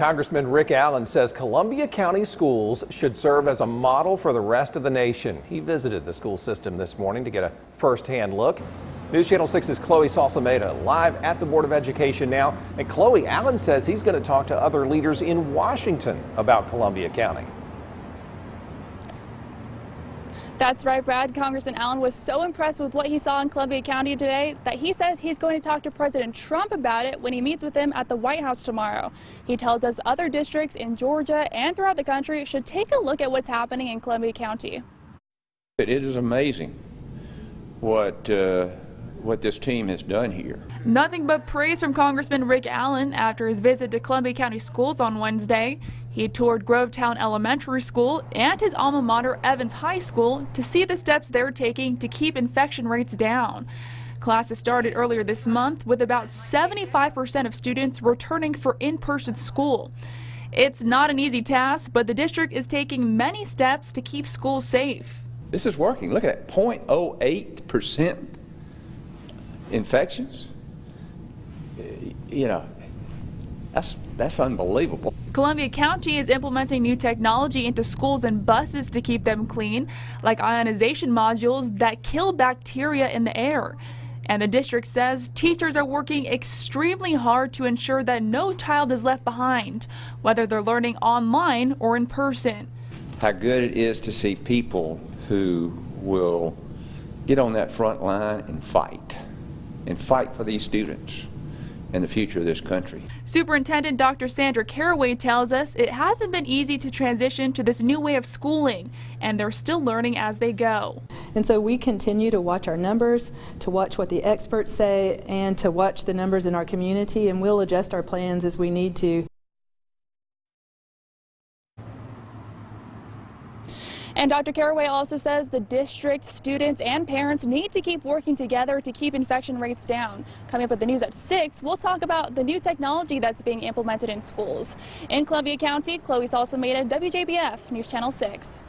Congressman Rick Allen says Columbia County schools should serve as a model for the rest of the nation. He visited the school system this morning to get a first-hand look. News Channel 6's Chloe Salsameda live at the Board of Education now. And Chloe Allen says he's going to talk to other leaders in Washington about Columbia County. That's right, Brad. Congressman Allen was so impressed with what he saw in Columbia County today that he says he's going to talk to President Trump about it when he meets with him at the White House tomorrow. He tells us other districts in Georgia and throughout the country should take a look at what's happening in Columbia County. It is amazing what uh, what this team has done here. Nothing but praise from Congressman Rick Allen after his visit to Columbia County Schools on Wednesday. He toured Grovetown Elementary School and his alma mater, Evans High School, to see the steps they're taking to keep infection rates down. Classes started earlier this month with about 75% of students returning for in-person school. It's not an easy task, but the district is taking many steps to keep schools safe. This is working. Look at that 0.08 percent infections, you know, that's, that's unbelievable. Columbia County is implementing new technology into schools and buses to keep them clean, like ionization modules that kill bacteria in the air. And the district says teachers are working extremely hard to ensure that no child is left behind, whether they're learning online or in person. How good it is to see people who will get on that front line and fight and fight for these students and the future of this country. Superintendent Dr. Sandra Carraway tells us it hasn't been easy to transition to this new way of schooling, and they're still learning as they go. And so we continue to watch our numbers, to watch what the experts say, and to watch the numbers in our community, and we'll adjust our plans as we need to. And Dr. Carraway also says the district, students, and parents need to keep working together to keep infection rates down. Coming up with the news at 6, we'll talk about the new technology that's being implemented in schools. In Columbia County, Chloe Salsameda, WJBF, News Channel 6.